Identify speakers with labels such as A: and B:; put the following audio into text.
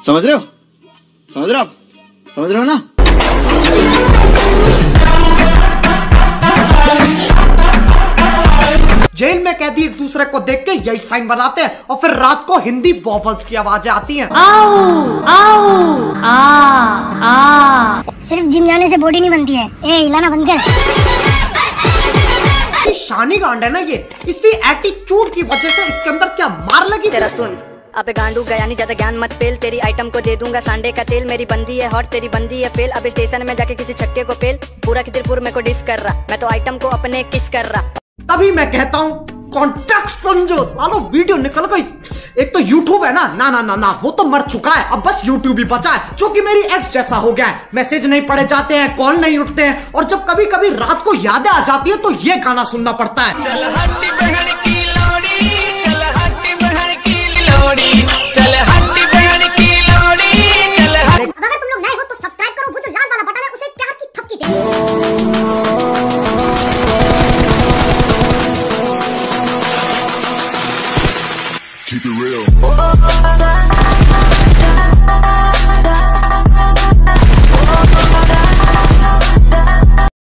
A: समझ रहे हो? समझ रहे हो आप? समझ रहे हो ना?
B: जेल में कैदी एक दूसरे को देख के यही साइन बनाते हैं और फिर रात को हिंदी वॉवल्स की आवाज़ें आती हैं।
C: आओ आओ
D: सिर्फ़ जिम जाने से बॉडी नहीं बनती है। ए हिलाना बंद कर।
B: ये शानी गांड है ना ये। इसी एटीट्यूड की वजह से इसके अंदर क्या मार लगी?
E: तेरा सुन। अबे गांडू गया नहीं ज़्यादा ज्ञान मत पेल तेरी आइटम को दे दूँगा सांडे का तेल। मेरी बंदी है हॉट तेरी बंदी है फेल। अब स्टेशन में जाके किसी छक्के को पेल पूरा कितिरपुर मेरे को डिस कर रहा। मैं तो आइटम को अपने किस कर रहा।
B: तभी मैं कहता हूँ कॉन्टेक्ट समझो। सालो वीडियो निकल गई। एक तो YouTube है ना? ना ना ना ना, वो तो मर चुका है। अब बस YouTube ही बचा है, जो कि मेरी एक्स जैसा हो गया है। मैसेज नहीं पढ़े जाते हैं कॉल नहीं उठते हैं। और जब कभी कभी रात को यादें आ जाती है तो ये गाना सुनना पड़ता है।
F: Keep it real.